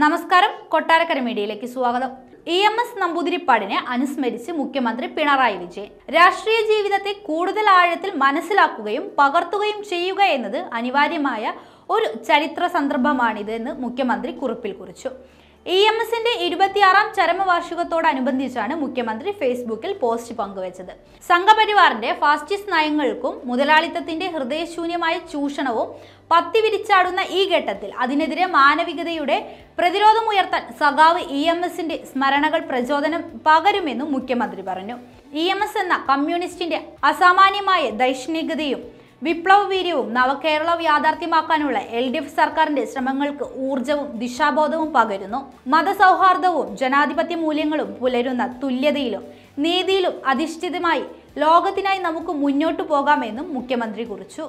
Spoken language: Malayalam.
നമസ്കാരം. കൊട്ടാരക്കര മീഡിയയിലേക്ക് സ്വാഗതം. ഇ എം എസ് നമ്പൂതിരിപ്പാടിനെ അനുസ്മരിച്ച് മുഖ്യമന്ത്രി പിണറായി വിജയൻ. രാഷ്ട്രീയ ജീവിതത്തെ കൂടുതൽ ആഴത്തിൽ മനസ്സിലാക്കുകയും പകർത്തുകയും ചെയ്യുക എന്നത് അനിവാര്യമായ ഒരു ചരിത്ര സന്ദർഭമാണിത് എന്ന് മുഖ്യമന്ത്രി കുറിപ്പിൽ കുറിച്ചു. ഇ എം എസിന്റെ ഇരുപത്തിയാറാം ചരമവാർഷികത്തോടനുബന്ധിച്ചാണ് മുഖ്യമന്ത്രി ഫേസ്ബുക്കിൽ പോസ്റ്റ് പങ്കുവച്ചത്. സംഘപരിവാറിന്റെ ഫാസ്റ്റിസ്റ്റ് നയങ്ങൾക്കും മുതലാളിത്തത്തിന്റെ ഹൃദയശൂന്യമായ ചൂഷണവും പത്തി വിരിച്ചാടുന്ന ഈ ഘട്ടത്തിൽ അതിനെതിരെ മാനവികതയുടെ പ്രതിരോധമുയർത്താൻ സഖാവ് ഇ എം എസിന്റെ സ്മരണകൾ പ്രചോദനം പകരുമെന്നും മുഖ്യമന്ത്രി പറഞ്ഞു. ഇ എം എസ് എന്ന കമ്മ്യൂണിസ്റ്റിന്റെ അസാമാന്യമായ ദൈഷ്ണികതയും വിപ്ലവവീര്യവും നവകേരള യാഥാർത്ഥ്യമാക്കാനുള്ള എൽ ഡി എഫ് സർക്കാരിന്റെ ശ്രമങ്ങൾക്ക് ഊർജവും ദിശാബോധവും പകരുന്നു. മതസൗഹാർദ്ദവും ജനാധിപത്യ മൂല്യങ്ങളും പുലരുന്ന തുല്യതയിലും നീതിയിലും അധിഷ്ഠിതമായി ലോകത്തിനായി നമുക്ക് മുന്നോട്ടു പോകാമെന്നും മുഖ്യമന്ത്രി കുറിച്ചു.